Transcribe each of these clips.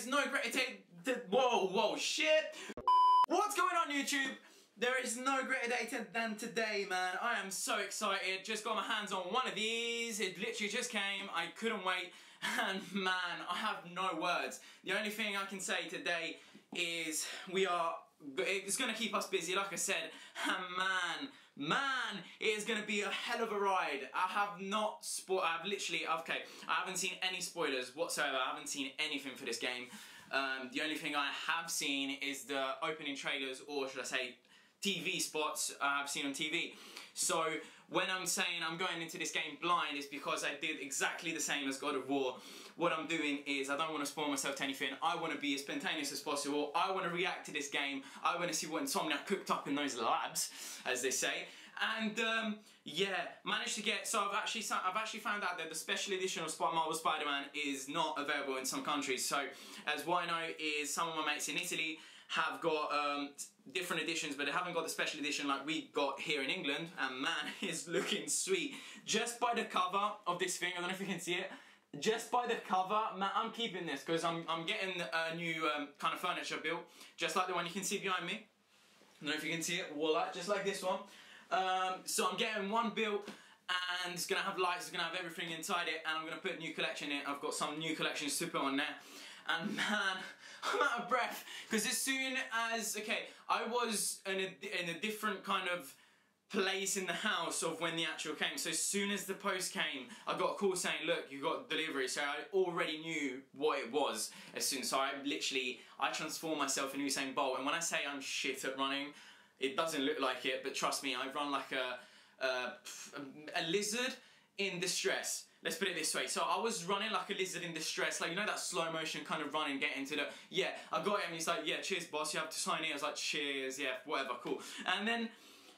YouTube, there's no greater day. Whoa, whoa, shit. What's going on, YouTube? There is no greater day than today, man. I am so excited. Just got my hands on one of these. It literally just came. I couldn't wait. And man, I have no words. The only thing I can say today is we are it's to keep us busy, like I said. And man, man, it is going to be a hell of a ride. I have not spoiled, I've literally, okay, I haven't seen any spoilers whatsoever. I haven't seen anything for this game. Um, the only thing I have seen is the opening trailers, or should I say, TV spots I've seen on TV. So when I'm saying I'm going into this game blind is because I did exactly the same as God of War. What I'm doing is I don't want to spoil myself to anything. I want to be as spontaneous as possible. I want to react to this game. I want to see what Insomniac cooked up in those labs, as they say. And um, yeah, managed to get. So I've actually I've actually found out that the special edition of Marvel Spider-Man is not available in some countries. So as know is some of my mates in Italy have got um, different editions, but they haven't got the special edition like we got here in England. And man, it's looking sweet. Just by the cover of this thing, I don't know if you can see it. Just by the cover, man, I'm keeping this because I'm, I'm getting a new um, kind of furniture built, just like the one you can see behind me. I don't know if you can see it, Wall voila, just like this one. Um, so I'm getting one built and it's gonna have lights, it's gonna have everything inside it, and I'm gonna put a new collection in. I've got some new collections to put on there. And man, I'm out of breath because as soon as okay, I was in a, in a different kind of place in the house of when the actual came. So as soon as the post came, I got a call saying, look, you got delivery. So I already knew what it was as soon. So I literally, I transformed myself into Usain Bolt. And when I say I'm shit at running, it doesn't look like it, but trust me, I run like a, a, a lizard in distress. Let's put it this way. So I was running like a lizard in distress, like you know that slow motion kind of running, getting to the yeah. I got him. He's like, yeah, cheers, boss. You have to sign in. I was like, cheers, yeah, whatever, cool. And then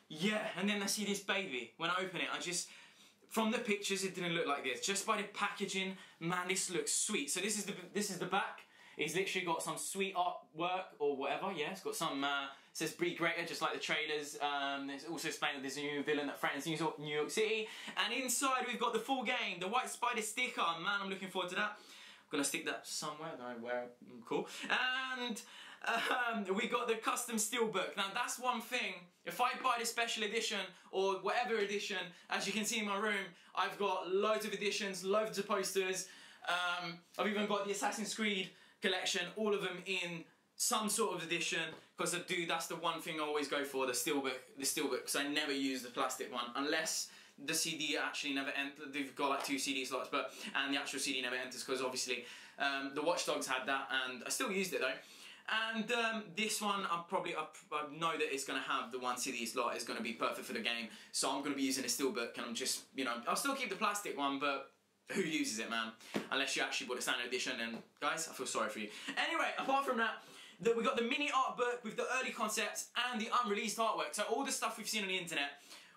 yeah, and then I see this baby. When I open it, I just from the pictures it didn't look like this. Just by the packaging, man, this looks sweet. So this is the this is the back. He's literally got some sweet artwork or whatever. Yeah, it's got some. Uh, says Be Greater, just like the trailers. Um, it's also explained that there's a new villain that threatens New York, New York City. And inside we've got the full game, the White Spider sticker. Man, I'm looking forward to that. I'm gonna stick that somewhere. I don't. Mm, cool. And um, we got the custom steelbook. Now that's one thing. If I buy the special edition or whatever edition, as you can see in my room, I've got loads of editions, loads of posters. Um, I've even got the Assassin's Creed collection, all of them in some sort of edition because I do that's the one thing I always go for the steelbook the steelbook because I never use the plastic one unless the CD actually never enters they've got like two CD slots but and the actual CD never enters because obviously um, the Watchdogs had that and I still used it though and um, this one I probably I, know that it's going to have the one CD slot is going to be perfect for the game so I'm going to be using a steelbook and I'm just you know I'll still keep the plastic one but who uses it, man? Unless you actually bought a standard edition, and guys, I feel sorry for you. Anyway, apart from that, that we got the mini art book with the early concepts and the unreleased artwork. So all the stuff we've seen on the internet,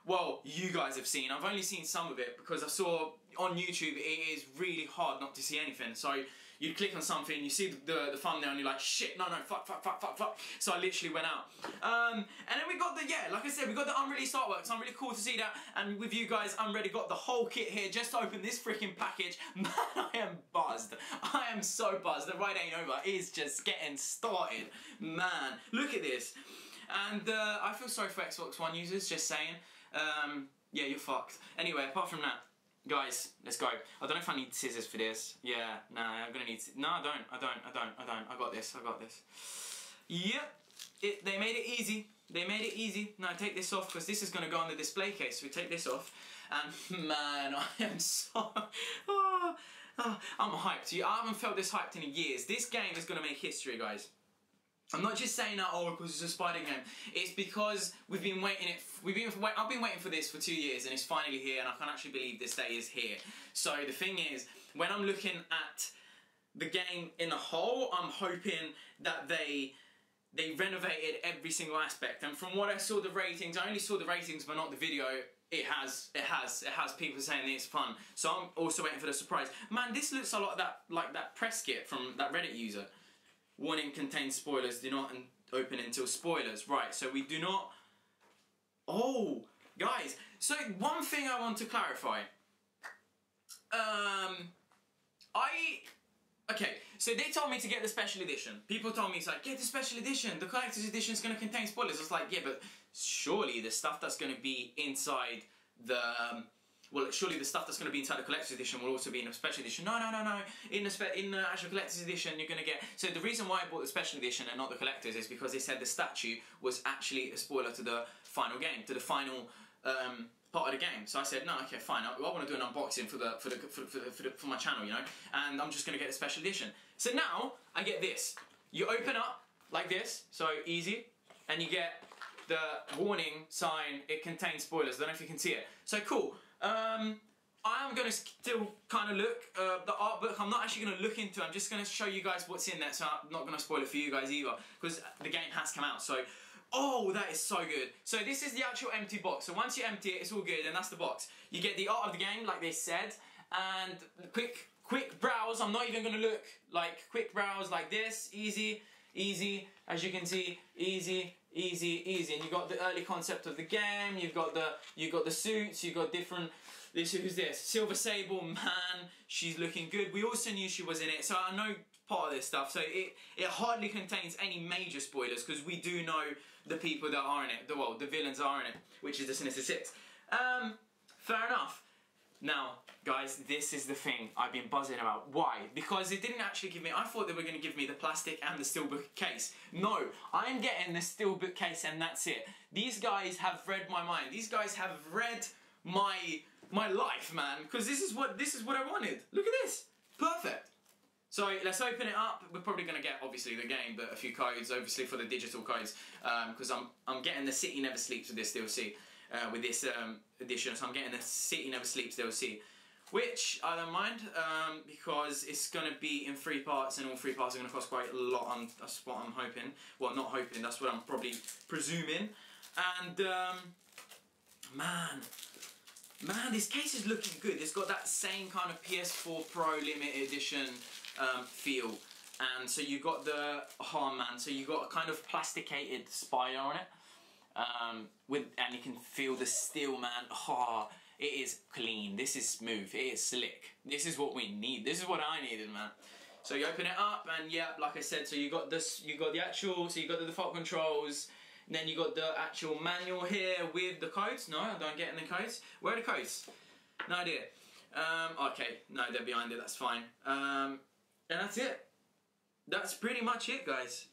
well, you guys have seen. I've only seen some of it because I saw on YouTube it is really hard not to see anything. So you click on something, you see the, the thumbnail and you're like, shit, no, no, fuck, fuck, fuck, fuck, fuck. So I literally went out. Um, and then we got the, yeah, like I said, we got the unreleased artwork, so I'm really cool to see that. And with you guys, I'm ready, got the whole kit here just to open this freaking package. Man, I am buzzed. I am so buzzed. The ride ain't over. It's just getting started. Man, look at this. And uh, I feel sorry for Xbox One users, just saying. Um, yeah, you're fucked. Anyway, apart from that, Guys, let's go. I don't know if I need scissors for this. Yeah, no, I'm gonna need. No, I don't. I don't. I don't. I don't. I got this. I got this. Yep. It, they made it easy. They made it easy. Now take this off because this is gonna go on the display case. We take this off, and man, I am so. Oh, oh, I'm hyped. I haven't felt this hyped in years. This game is gonna make history, guys. I'm not just saying that oh because it's a spider game. It's because we've been waiting it. We've been I've been waiting for this for two years and it's finally here and I can't actually believe this day is here. So the thing is, when I'm looking at the game in a whole, I'm hoping that they they renovated every single aspect. And from what I saw the ratings, I only saw the ratings but not the video. It has, it has, it has people saying it's fun. So I'm also waiting for the surprise. Man, this looks a lot that like that press kit from that Reddit user. Warning contains spoilers, do not open until spoilers. Right, so we do not... Oh, guys, so one thing I want to clarify. Um, I... Okay, So they told me to get the special edition. People told me it's like get the special edition. The collector's edition is going to contain spoilers. I was like, yeah, but surely the stuff that's going to be inside the um, well, surely the stuff that's going to be inside the collector's edition will also be in a special edition. No, no, no, no. In the spe- in the actual collector's edition, you're going to get. So the reason why I bought the special edition and not the collector's is because they said the statue was actually a spoiler to the final game, to the final um, part of the game. So I said, no, okay, fine. I, I want to do an unboxing for the for the for, for, for, the, for my channel, you know. And I'm just going to get the special edition. So now I get this. You open up like this, so easy, and you get the warning sign. It contains spoilers. I don't know if you can see it. So cool. Um, I am going to still kind of look, uh, the art book, I'm not actually going to look into I'm just going to show you guys what's in there, so I'm not going to spoil it for you guys either, because the game has come out, so... Oh, that is so good. So this is the actual empty box. So once you empty it, it's all good, and that's the box. You get the art of the game, like they said, and quick, quick browse. I'm not even going to look, like, quick browse like this, easy, easy, as you can see, easy, easy, easy. And you've got the early concept of the game, you've got the you've got the suits, you've got different this who's this? Silver Sable, man, she's looking good. We also knew she was in it, so I know part of this stuff. So it it hardly contains any major spoilers because we do know the people that are in it. The well, the villains are in it, which is the Sinister Six. Um, fair enough. Now, guys, this is the thing I've been buzzing about. Why? Because it didn't actually give me, I thought they were going to give me the plastic and the steelbook case. No, I'm getting the steelbook case and that's it. These guys have read my mind. These guys have read my my life, man. Because this is what this is what I wanted. Look at this. Perfect. So let's open it up. We're probably going to get obviously the game, but a few codes, obviously for the digital codes, because um, I'm I'm getting the City Never Sleeps with this DLC uh, with this um, edition. So I'm getting the City Never Sleeps DLC, which I don't mind um, because it's going to be in three parts, and all three parts are going to cost quite a lot. On that's what I'm hoping. Well, not hoping. That's what I'm probably presuming. And um, man, man, this case is looking good. It's got that same kind of PS4 Pro limited edition um, feel. And so you got the oh man, so you got a kind of plasticated spire on it um, with, and you can feel the steel, man. Oh, it is clean. This is smooth. It is slick. This is what we need. This is what I needed, man. So you open it up, and yeah, like I said, so you got this. You got the actual. So you got the default controls. then you got the actual manual here with the codes. No, I don't get any codes. Where are the codes? No idea. Um, okay, no, they're behind it. That's fine. Um, and that's it. That's pretty much it, guys.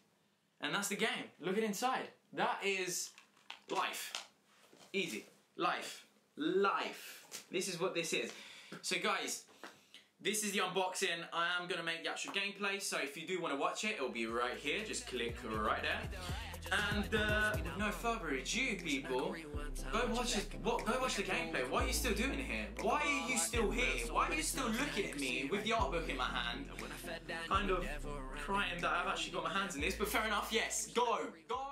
And that's the game. Look at inside. That is Life. Easy. Life. Life. This is what this is. So guys, this is the unboxing. I am to make the actual gameplay, so if you do want to watch it, it'll be right here. Just click right there. And uh, no further ado, people, go watch it. What? Go watch the gameplay. What are you still doing here? Why are you still here? Why are you still looking at me with the art book in my hand? Kind of crying that I've actually got my hands in this, but fair enough. Yes, go, go.